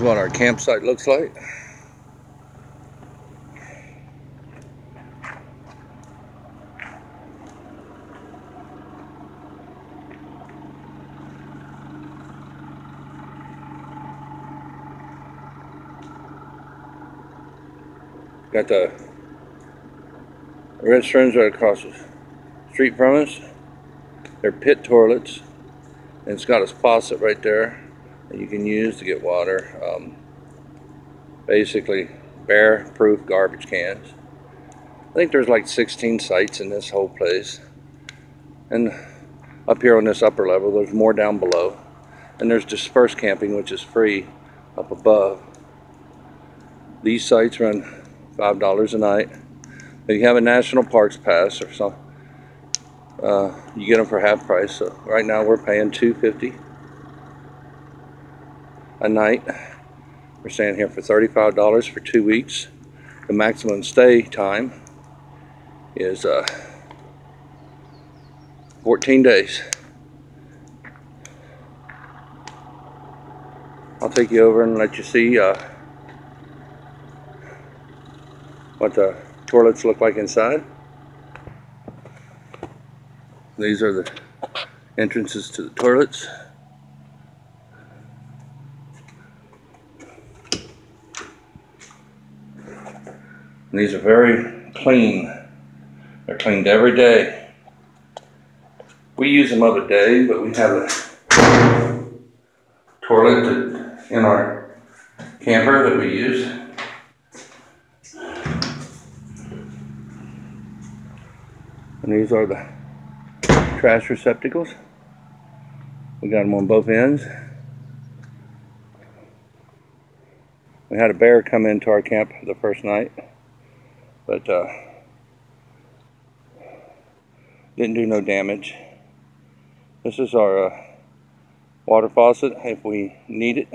is what our campsite looks like. Got the restrooms right across the street from us. They're pit toilets. And it's got a faucet right there that you can use to get water. Um, basically, bear proof garbage cans. I think there's like 16 sites in this whole place. And up here on this upper level, there's more down below. And there's dispersed camping, which is free up above. These sites run $5 a night. If you have a national parks pass or something, uh, you get them for half price. So right now we're paying 250 a night. We're staying here for $35 for two weeks. The maximum stay time is uh, 14 days. I'll take you over and let you see uh, what the toilets look like inside. These are the entrances to the toilets. And these are very clean. They're cleaned every day. We use them other day, but we have a toilet in our camper that we use. And these are the trash receptacles. We got them on both ends. We had a bear come into our camp the first night, but uh, didn't do no damage. This is our uh, water faucet if we need it.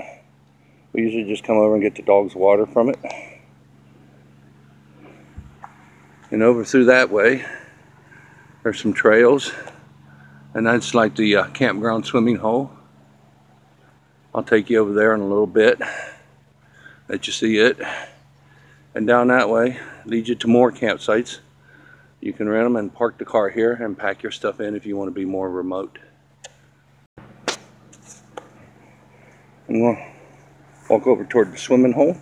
We usually just come over and get the dog's water from it. And over through that way, there's some trails. And that's like the uh, campground swimming hole. I'll take you over there in a little bit. Let you see it. And down that way leads you to more campsites. You can rent them and park the car here and pack your stuff in if you want to be more remote. I'm going to walk over toward the swimming hole.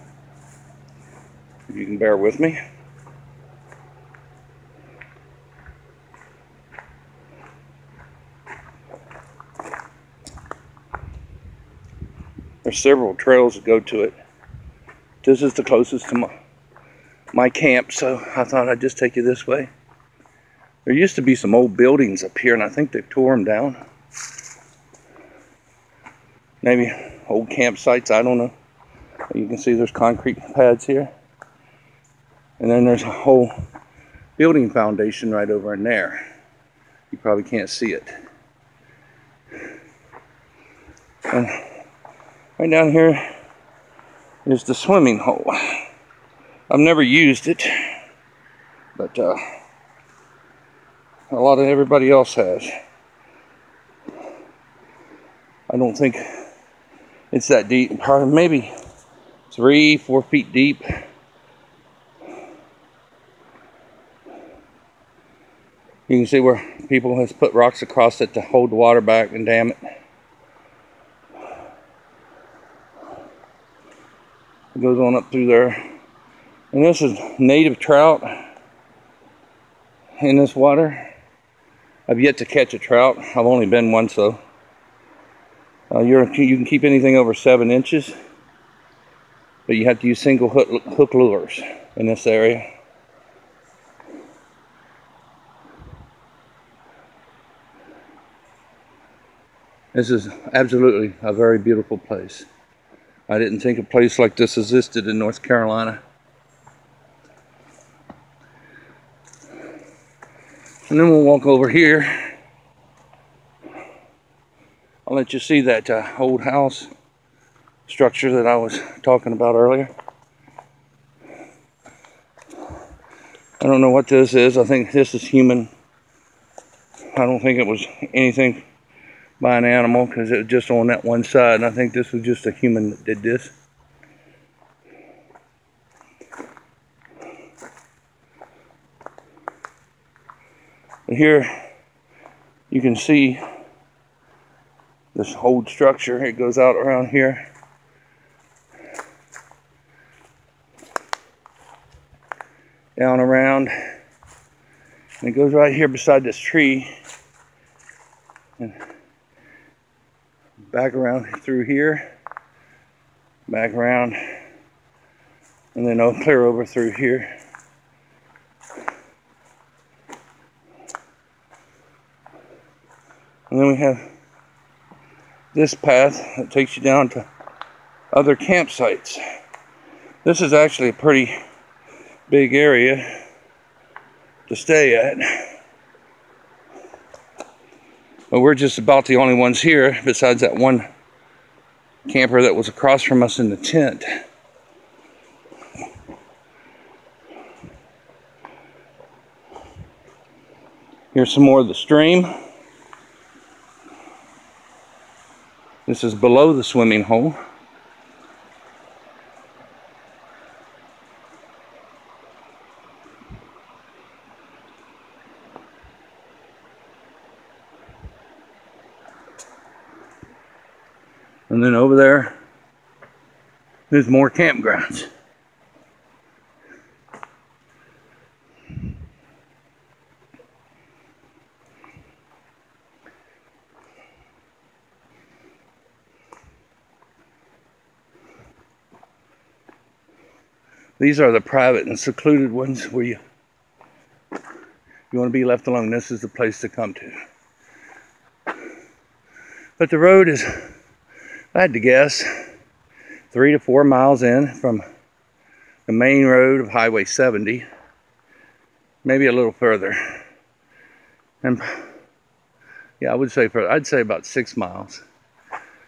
If you can bear with me. There's several trails that go to it. This is the closest to my, my camp, so I thought I'd just take you this way. There used to be some old buildings up here, and I think they tore them down. Maybe old campsites, I don't know. You can see there's concrete pads here. And then there's a whole building foundation right over in there. You probably can't see it. And Right down here is the swimming hole. I've never used it, but uh, a lot of everybody else has. I don't think it's that deep. Probably maybe three, four feet deep. You can see where people has put rocks across it to hold the water back and dam it. It goes on up through there. And this is native trout in this water. I've yet to catch a trout. I've only been once though. Uh, you can keep anything over seven inches, but you have to use single hook, hook lures in this area. This is absolutely a very beautiful place. I didn't think a place like this existed in North Carolina. And then we'll walk over here. I'll let you see that uh, old house structure that I was talking about earlier. I don't know what this is. I think this is human. I don't think it was anything by an animal because it was just on that one side. And I think this was just a human that did this. But here you can see this old structure. It goes out around here. Down around. And it goes right here beside this tree. And back around through here. Back around. And then I'll clear over through here. And then we have this path that takes you down to other campsites. This is actually a pretty big area to stay at. But we're just about the only ones here besides that one camper that was across from us in the tent. Here's some more of the stream. This is below the swimming hole. And then over there, there's more campgrounds. These are the private and secluded ones where you you want to be left alone. This is the place to come to. But the road is, I had to guess, three to four miles in from the main road of Highway 70, maybe a little further. And yeah, I would say I'd say about six miles.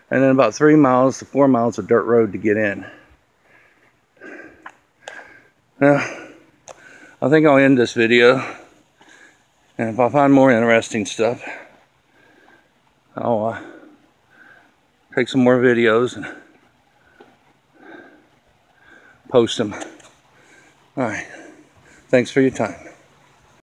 And then about three miles to four miles of dirt road to get in. Now, I think I'll end this video. And if I find more interesting stuff, I'll uh, take some more videos and post them. All right. Thanks for your time.